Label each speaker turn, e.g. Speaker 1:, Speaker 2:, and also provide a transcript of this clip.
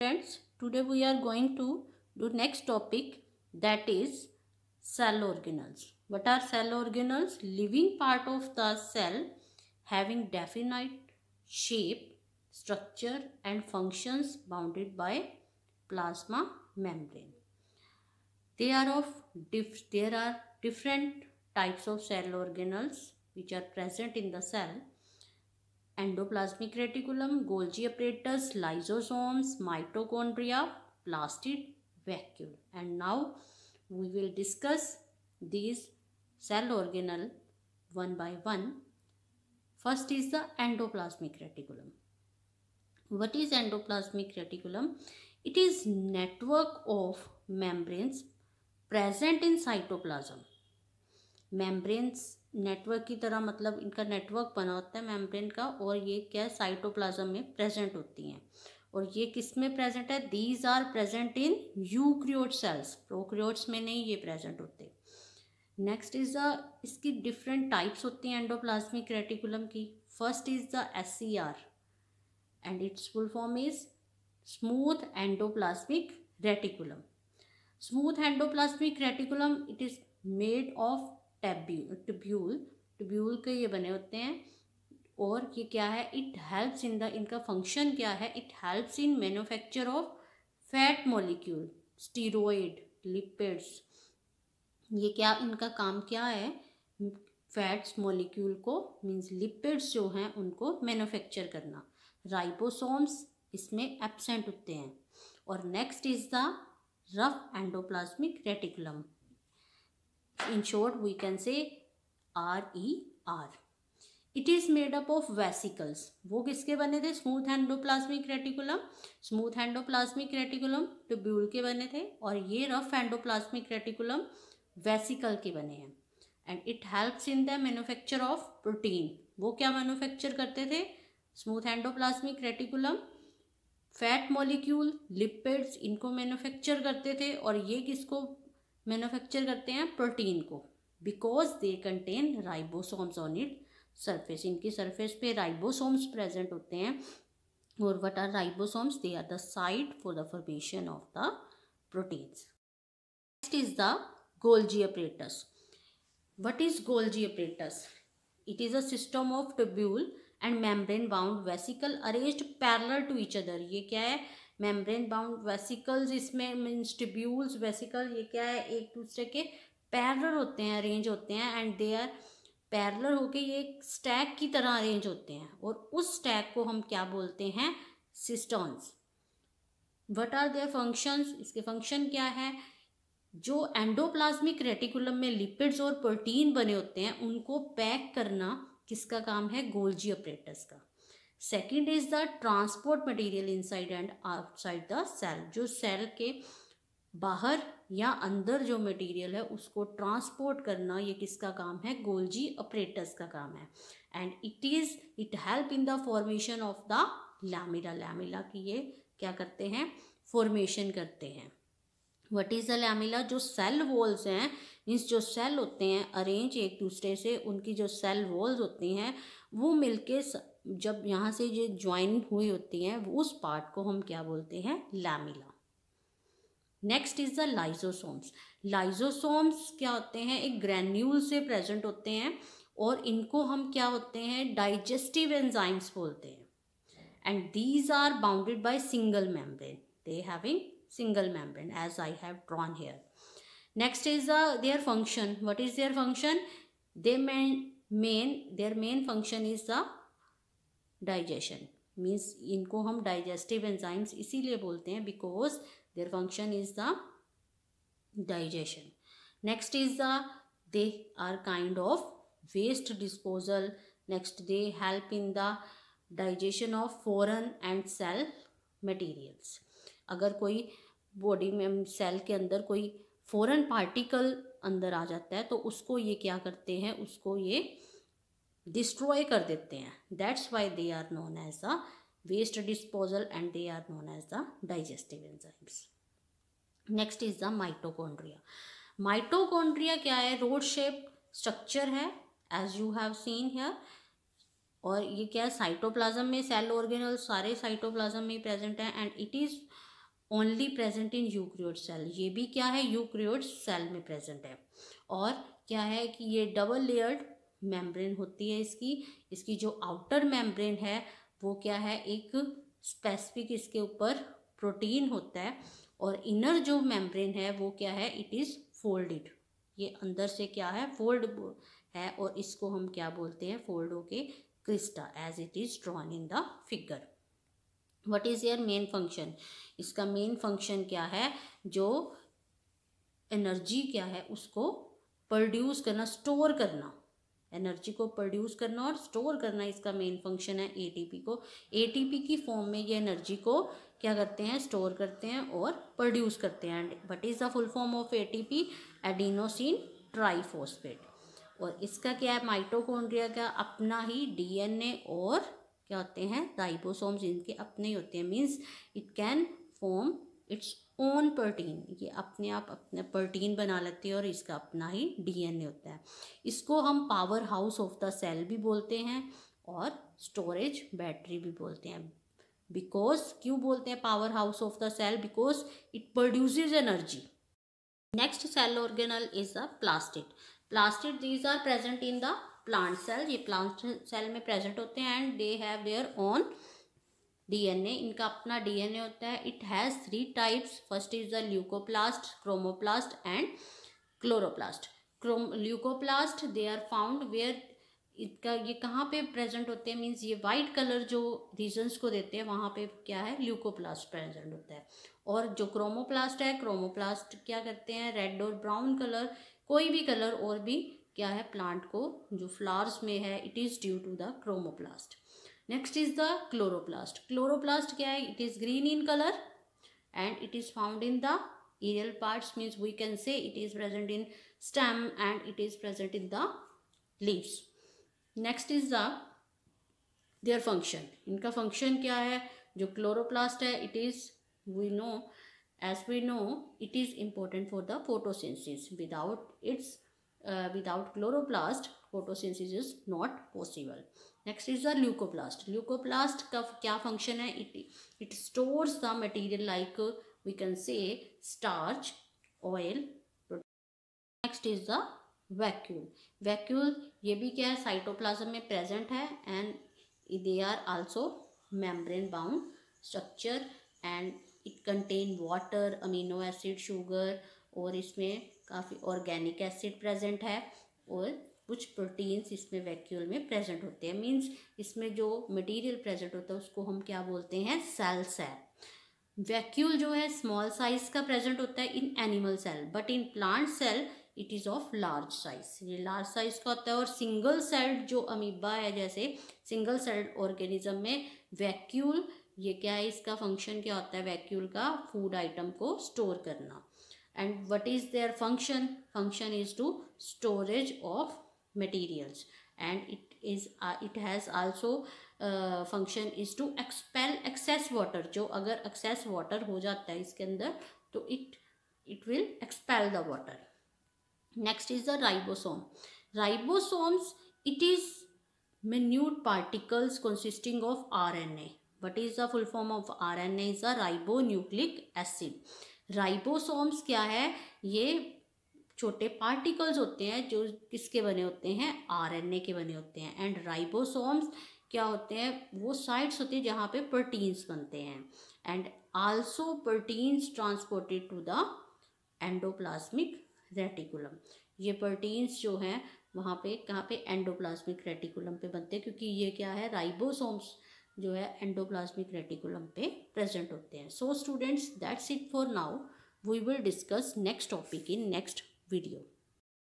Speaker 1: Friends, today we are going to do next topic that is cell organelles. What are cell organelles? Living part of the cell having definite shape, structure and functions bounded by plasma membrane. They are of there are different types of cell organelles which are present in the cell endoplasmic reticulum, Golgi apparatus, lysosomes, mitochondria, plastid, vacuole. And now we will discuss these cell organelle one by one. First is the endoplasmic reticulum. What is endoplasmic reticulum? It is network of membranes present in cytoplasm. Membranes network की तरह मतलब इनका network बना होता है membrane का, और ये क्या है, साइटोप्लाज्म में प्रेजेंट होती हैं। और ये किसमें प्रेजेंट है? These are present in eukaryote cells prokaryotes में नहीं, ये प्रेजेंट होते नेक्स्ट इज़ द इसकी डिफरेंट टाइप्स होती हैं एंडोप्लाज्मिक रेटिकुलम की। First is the S E R and its full form is smooth endoplasmic reticulum smooth endoplasmic reticulum it is made of tubule tubule. Tubule के ये बने होते हैं। और ये क्या है? इट हेल्प्स इन द इनका फ़ंक्शन क्या है? It helps in manufacture of fat molecule steroid lipids ये क्या इनका काम क्या है? फैट्स मोलिक्यूल को मींस लिपिड्स जो हैं, उनको मैन्युफैक्चर करना। राइबोसोम्स इसमें एबसेंट होते हैं। और next is the rough endoplasmic reticulum in short, we can say RER. It is made up of vesicles वो किसके बने थे? Smooth endoplasmic reticulum smooth endoplasmic reticulum tubule के बने थे और ये रफ एंडोप्लाज्मिक रेटिकुलम वेसिकल के बने हैं. And it helps in the manufacture of protein वो क्या मैन्युफैक्चर करते थे? Smooth endoplasmic reticulum fat molecule lipids इनको मैन्युफैक्चर करते थे और ये किसको मैन्युफैक्चर करते हैं प्रोटीन को because they contain ribosomes on it surface इनकी सरफेस पे राइबोसोम्स प्रेजेंट होते हैं, और what are ribosomes they are the site for the formation of the proteins next is the Golgi apparatus what is Golgi apparatus it is a system of tubule and membrane bound vesicle arranged parallel to each other ये क्या है? Membrane bound vesicles इसमें means tubules, vesicle, ये क्या है, एक दूसरे के पैरलर होते हैं, अरेंज होते हैं एंड दे आर पैरलर होके ये एक स्टैक की तरह अरेंज होते हैं। और उस स्टैक को हम क्या बोलते हैं? Cisterns what are their functions इसके फ़ंक्शन क्या है? जो एंडोप्लाज्मिक रेटिकुलम में लिपिड्स और प्रोटीन बने होते हैं, उनको पैक करना किसका काम है? गोल्जी ऑपरेटर्स का। Second is the transport material inside and outside the cell जो सेल के बाहर या अंदर जो मटेरियल है, उसको ट्रांसपोर्ट करना ये किसका काम है? गोल्जी ऑपरेटर्स का काम है। And it is it help in the formation of the lamella lamella की ये क्या करते हैं? फॉर्मेशन करते हैं। वट इज़ द लैमिला जो सेल वॉल्स हैं मीन्स जो सेल होते हैं अरेंज एक दूसरे से उनकी जो सेल वॉल्स होती हैं, वो मिलके जब यहाँ से जो ज्वाइन हुई होती हैं उस पार्ट को हम क्या बोलते हैं? Lamella next is the lysosomes lysosomes क्या होते हैं? एक ग्रैन्यूल से प्रेजेंट होते हैं और इनको हम क्या होते हैं? डाइजेस्टिव एंजाइम्स बोलते हैं. And these are bounded by single membrane they having single membrane as I have drawn here next is the their function What is their function They main, main their main function is the digestion. Means इनको हम digestive enzymes इसीलिए बोलते हैं because their function is the digestion next is the they are kind of waste disposal next they help in the digestion of foreign and cell materials अगर कोई body में cell के अंदर कोई फॉरन पार्टिकल अंदर आ जाता है तो उसको ये क्या करते हैं, उसको ये डिस्ट्रॉय कर देते हैं. That's why they are known as the waste disposal and they are known as the digestive enzymes next is the mitochondria mitochondria क्या है? रोड शेप स्ट्रक्चर है as you have seen here और ये क्या है? साइटोप्लाज्म में cell organelle सारे cytoplasm में प्रेजेंट है and it is only present in eukaryote cell ये भी क्या है? यूक्रियोड सेल में प्रेजेंट है. और क्या है कि ये डबल लेयर्ड मेम्ब्रेन होती है इसकी इसकी जो आउटर मेम्ब्रेन है, वो क्या है, एक स्पेसिफिक इसके ऊपर प्रोटीन होता है और इनर जो मेम्ब्रेन है, वो क्या है इट इज़ फोल्डेड ये अंदर से क्या है फोल्ड है और इसको हम क्या बोलते हैं फोल्ड होके crista as it is drawn in the figure what is your main function इसका मेन फ़ंक्शन क्या है, जो एनर्जी क्या है, उसको प्रोड्यूस करना स्टोर करना. एनर्जी को प्रोड्यूस करना और स्टोर करना इसका मेन फ़ंक्शन है एटीपी को। एटीपी की फॉर्म में ये एनर्जी को क्या करते हैं? स्टोर करते हैं और प्रोड्यूस करते हैं। And what is the full form of ATP adenosine triphosphate और इसका क्या है? माइटोकॉन्ड्रिया का अपना ही डीएनए और क्या होते हैं? राइबोसोम्स इनके अपने ही होते हैं। Means it can form its own protein, ये अपने आप अपने प्रोटीन बना लेती है और इसका अपना ही डीएनए होता है। इसको हम power house of the cell भी बोलते हैं और स्टोरेज बैटरी भी बोलते हैं। बिकॉज़, क्यों बोलते हैं power house of the cell? Because it produces energy. Next cell organelle is the plastid. Plastid, these are present in the plant cell. ये प्लांट सेल में प्रेजेंट होते हैं and they have their own DNA, इनका अपना DNA होता है। It has three types first is the leucoplast chromoplast and chloroplast chrome leucoplast they are found where इसका ये कहाँ पे प्रेजेंट होते हैं? मीन्स ये वाइट कलर जो रीजन्स को देते हैं, वहाँ पे क्या है? ल्यूकोप्लास्ट प्रेजेंट होता है। और जो क्रोमोप्लास्ट है क्रोमोप्लास्ट क्या करते हैं? रेड और ब्राउन कलर कोई भी कलर और भी क्या है? प्लांट को, जो फ्लावर्स में है it is due to the chromoplast next is the chloroplast chloroplast क्या है? It is green in colour and it is found in the aerial parts means we can say it is present in stem and it is present in the leaves. Next is the their function इनका function क्या है? जो chloroplast है it is we know as we know it is important for the photosynthesis without its without chloroplast photosynthesis is not possible next is the leucoplast leucoplast का क्या function है? It it stores the material like we can say starch oil next is the vacuole vacuole ये भी क्या है? Cytoplasm में present है and they are also membrane bound structure and it contain water amino acid sugar और इसमें काफ़ी organic acid present है और कुछ प्रोटीन्स इसमें वैक्यूल में प्रेजेंट होते हैं। मींस इसमें जो मटेरियल प्रेजेंट होता है, उसको हम क्या बोलते हैं? सेल सेल वैक्यूल जो है स्मॉल साइज़ का प्रेजेंट होता है in animal cell but in plant cell it is of large size ये लार्ज साइज़ का होता है और सिंगल सेल्ड जो अमीबा है, जैसे सिंगल सेल्ड ऑर्गेनिज्म में वैक्यूल ये क्या है? इसका फ़ंक्शन क्या होता है? वैक्यूल का फ़ूड आइटम को स्टोर करना. And what is their function function is to storage of materials and it is it has also function is to expel excess water जो अगर एक्सेस वाटर हो जाता है इसके अंदर तो it it will expel the water Next is the ribosome. Ribosomes, it is minute particles consisting of RNA. What is the full form of RNA? Is a ribonucleic acid. Ribosomes क्या है ये छोटे पार्टिकल्स होते हैं जो किसके बने होते हैं? आरएनए के बने होते हैं। एंड राइबोसोम्स क्या होते हैं? वो साइट्स होती हैं जहाँ पे प्रोटीन्स बनते हैं। And also proteins transported to the endoplasmic reticulum. ये प्रोटीन्स जो हैं, वहाँ पे, कहाँ पे? एंडोप्लाज्मिक रेटिकुलम पे बनते हैं, क्योंकि ये क्या है? राइबोसोम्स जो है, एंडोप्लाज्मिक रेटिकुलम पे प्रेजेंट होते हैं। So students that's it for now we will discuss next topic in next video.